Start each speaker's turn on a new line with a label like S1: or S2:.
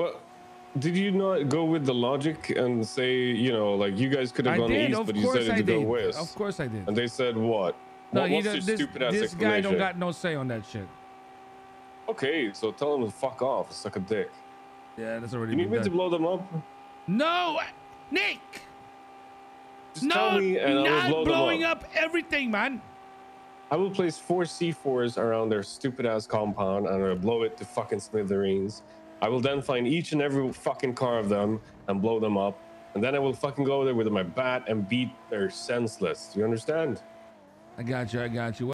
S1: Well, did you not go with the logic and say, you know, like you guys could have
S2: I
S1: gone
S2: did.
S1: east, but you decided
S2: I
S1: to go west?
S2: Of course I did.
S1: And they said what?
S2: No,
S1: what
S2: he
S1: what's
S2: this,
S1: stupid ass
S2: this guy don't got no say on that shit.
S1: Okay, so tell them to fuck off, suck a dick.
S2: Yeah, that's already
S1: You need me to blow them up?
S2: No, Nick.
S1: Just
S2: no,
S1: tell me and I will
S2: not
S1: blow
S2: blowing
S1: up.
S2: up everything, man.
S1: I will place four C4s around their stupid ass compound and I'll blow it to fucking smithereens. I will then find each and every fucking car of them and blow them up. And then I will fucking go there with my bat and beat their senseless. Do you understand?
S2: I got you. I got you.